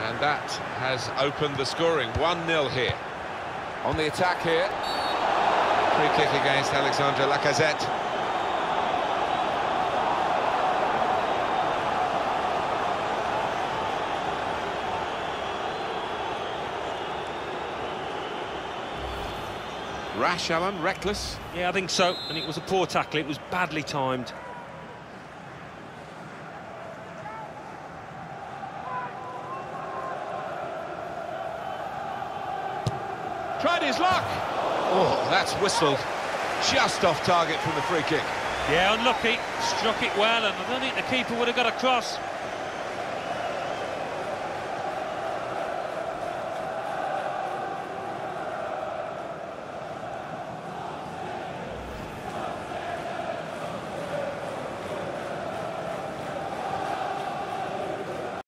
And that has opened the scoring. 1-0 here. On the attack here. Free kick against Alexandre Lacazette. Rash, Alan, reckless. Yeah, I think so. And it was a poor tackle. It was badly timed. Tried his luck. Oh, that's whistled just off target from the free kick. Yeah, unlucky. Struck it well, and I don't think the keeper would have got across.